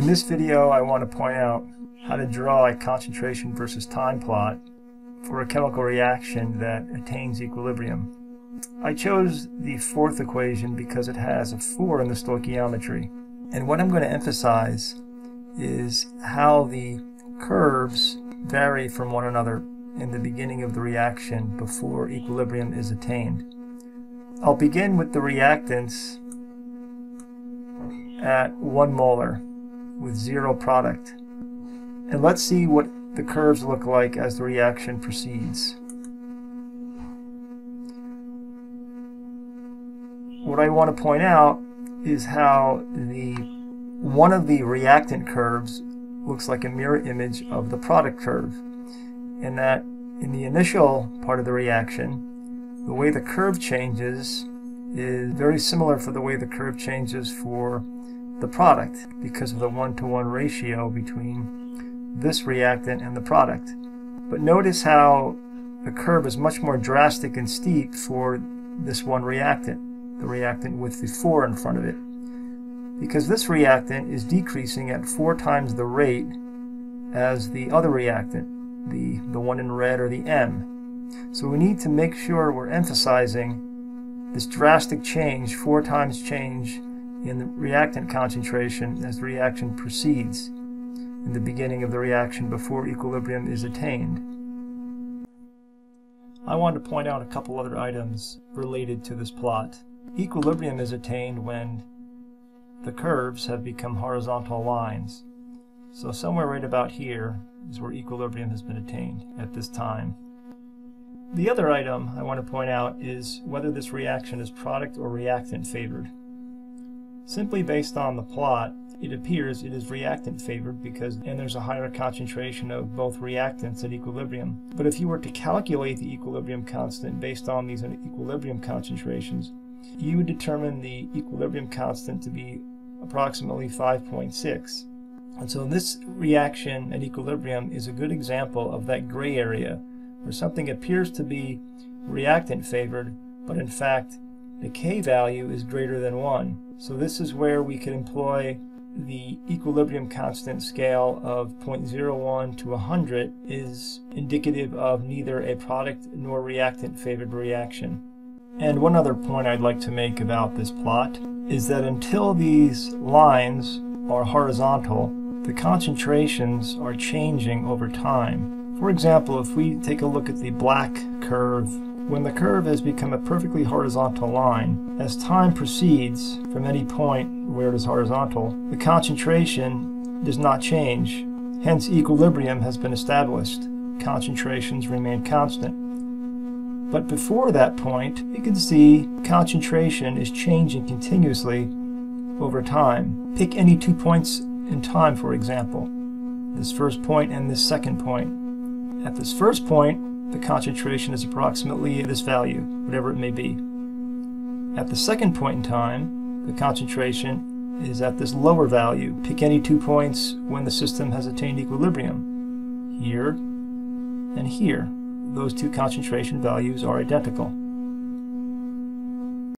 In this video I want to point out how to draw a concentration versus time plot for a chemical reaction that attains equilibrium. I chose the fourth equation because it has a 4 in the stoichiometry. And what I'm going to emphasize is how the curves vary from one another in the beginning of the reaction before equilibrium is attained. I'll begin with the reactants at 1 molar with zero product. And let's see what the curves look like as the reaction proceeds. What I want to point out is how the one of the reactant curves looks like a mirror image of the product curve. And that in the initial part of the reaction, the way the curve changes is very similar for the way the curve changes for the product because of the one-to-one -one ratio between this reactant and the product. But notice how the curve is much more drastic and steep for this one reactant, the reactant with the 4 in front of it. Because this reactant is decreasing at four times the rate as the other reactant, the, the one in red or the M. So we need to make sure we're emphasizing this drastic change, four times change in the reactant concentration as the reaction proceeds in the beginning of the reaction before equilibrium is attained. I want to point out a couple other items related to this plot. Equilibrium is attained when the curves have become horizontal lines. So somewhere right about here is where equilibrium has been attained at this time. The other item I want to point out is whether this reaction is product or reactant favored. Simply based on the plot, it appears it is reactant favored because and there's a higher concentration of both reactants at equilibrium. But if you were to calculate the equilibrium constant based on these equilibrium concentrations, you would determine the equilibrium constant to be approximately 5.6. And so this reaction at equilibrium is a good example of that gray area where something appears to be reactant favored, but in fact the K value is greater than 1. So this is where we could employ the equilibrium constant scale of 0.01 to 100 is indicative of neither a product nor reactant favored reaction. And one other point I'd like to make about this plot is that until these lines are horizontal, the concentrations are changing over time. For example, if we take a look at the black curve when the curve has become a perfectly horizontal line, as time proceeds from any point where it is horizontal, the concentration does not change. Hence, equilibrium has been established. Concentrations remain constant. But before that point, you can see concentration is changing continuously over time. Pick any two points in time, for example, this first point and this second point. At this first point, the concentration is approximately this value, whatever it may be. At the second point in time, the concentration is at this lower value. Pick any two points when the system has attained equilibrium. Here and here. Those two concentration values are identical.